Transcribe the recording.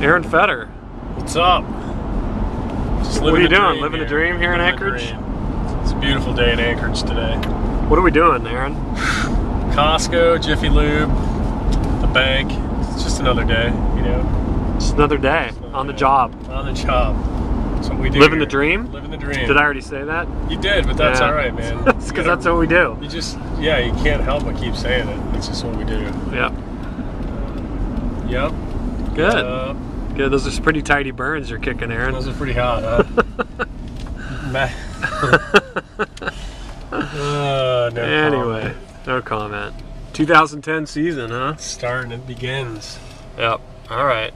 Aaron Fetter. What's up? Just What are you doing? Living the dream here in Living the Anchorage? It's a beautiful day in Anchorage today. What are we doing, Aaron? Costco, Jiffy Lube, the bank. It's just another day, you know, Just another day on the job. on the job. That's what we do. Living the dream? Living the dream. Did I already say that? You did, but that's Yeah. all right, man. Because that's what we do. You just, yeah, you can't help but keep saying it. It's just what we do. Yep. Yep. Good. Uh, Good. Those are some pretty tidy burns you're kicking, Aaron. those are pretty hot, huh? Uh, no anyway, comment. no comment. 2010 season, huh? starting it begins. Yep. All right.